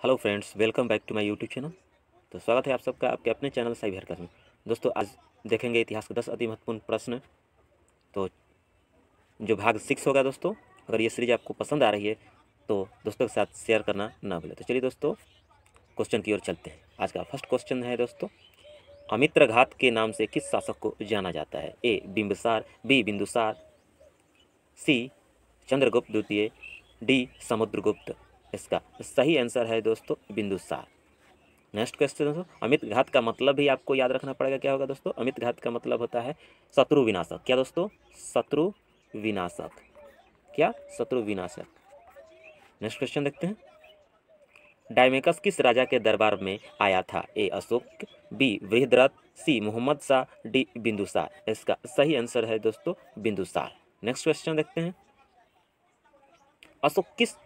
Hello friends, welcome back to my YouTube channel. तो स्वागत है आप सबका आपके अपने चैनल साई हरकत में। दोस्तों, आज देखेंगे इतिहास के दस अति महत्वपूर्ण प्रश्न। तो जो भाग सिक्स होगा दोस्तों, अगर ये सीरीज़ आपको पसंद आ रही है तो दोस्तों के साथ शेयर करना ना भूलें। तो चलिए दोस्तों क्वेश्चन की ओर चलते हैं। आज का फ़र्स्ट क्वेश्चन है दोस्तों, अमित्र घात के नाम से किस शासक को जाना जाता है? A Bimbisara B Bindusara C Chandragupta द्वितीय डी समुद्रगुप्त। इसका सही आंसर है दोस्तों बिंदुसार नेक्स्ट क्वेश्चन दोस्तों, अमित घात का मतलब भी आपको याद रखना पड़ेगा, क्या होगा दोस्तों? अमित घात का मतलब होता है शत्रु विनाशक। क्या दोस्तों? शत्रु विनाशक। क्या? शत्रु विनाशक। नेक्स्ट क्वेश्चन देखते हैं। डायमेकस किस राजा के दरबार में आया था? A, Ashoka, B Brihadratha C, Mohammad Shah, D Bindusara इसका सही आंसर है दोस्तों बिंदुसार नेक्स्ट क्वेश्चन देखते हैं। अशोक किस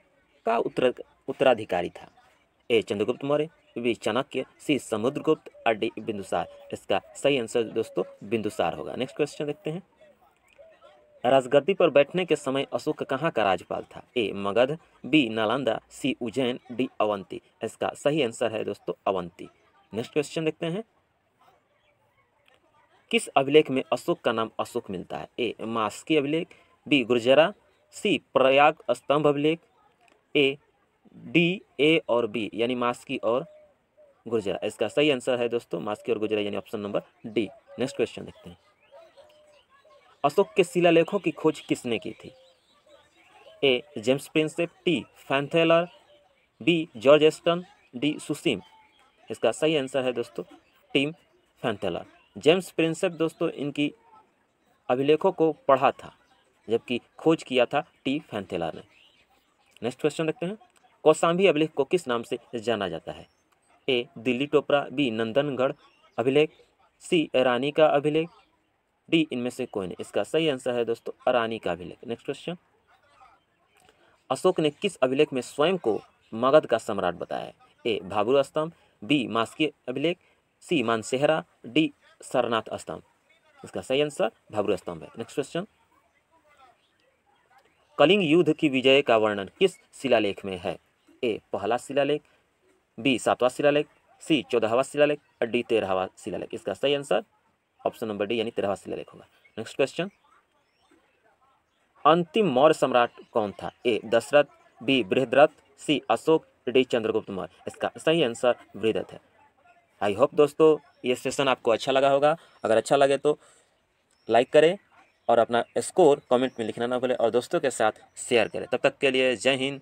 का उत्तर, उत्तराधिकारी था। A Chandragupta Maurya B Chanakya, C Samudragupta, और डी बिंदुसार। इसका सही आंसर दोस्तों बिंदुसार होगा। नेक्स्ट क्वेश्चन देखते हैं। राजगद्दी पर बैठने के समय अशोक कहाँ का राज्यपाल था? A Magadha, B Nalanda, C Ujjain, D Avanti. इसका सही आंसर है दोस्तों अवंती। नेक्स्ट क्वेश्चन देखते हैं। किस अभिलेख में अशोक का नाम अशोक मिलता है? ए मास्की अभिलेख, बी गुर्जरा, सी प्रयाग स्तंभ अभिलेख ए डी ए और बी यानी मास्की और गुर्जरा। इसका सही आंसर है दोस्तों मास्की और गुर्जरा, यानी option number D next question देखते हैं। अशोक के शिलालेखों की खोज किसने की थी? A James Prinsep Tieffenthaler B George Aston D Susima इसका सही आंसर है दोस्तों टीम फैंथेलर जेम्स प्रिंसेप दोस्तों, इनकी अभिलेखों को पढ़ा था, जबकि खोज किया था टी फैंथेलर ने। नेक्स्ट क्वेश्चन देखते हैं। कौशाम्बी अभिलेख को किस नाम से जाना जाता है? ए, दिल्ली टोपरा, बी, नंदनगढ़ अभिलेख, सी, रानी का अभिलेख, डी, इनमें से कोई नहीं। इसका सही आंसर है दोस्तों अरानी का अभिलेख। नेक्स्ट क्वेश्चन अशोक ने किस अभिलेख में स्वयं को मगध का सम्राट बताया है? ए भाबुर स्तंभ, बी, मास्की अभिलेख, सी, मानसेहरा, डी, सरनाथ स्तंभ। इसका सही आंसर भाबुर स्तंभ है। नेक्स्ट क्वेश्चन कलिंग युद्ध की विजय का वर्णन किस शिलालेख में है? ए, पहला शिलालेख, बी, सातवां शिलालेख, सी, चौदहवा शिलालेख, और डी, तेरहवा शिलालेख। इसका सही आंसर ऑप्शन नंबर डी, यानी तेरहवा शिलालेख होगा। नेक्स्ट क्वेश्चन अंतिम मौर्य सम्राट कौन था? A, Dasharatha, B, Brihadratha, C, Ashoka, D, Chandragupta Maurya. इसका सही आंसर बृहद्रथ है। आई होप दोस्तों ये सेशन आपको अच्छा लगा होगा। अगर अच्छा लगे तो लाइक करें। और अपना स्कोर कमेंट में लिखना ना भूलें और दोस्तों के साथ शेयर करें। तब तक के लिए जय हिंद।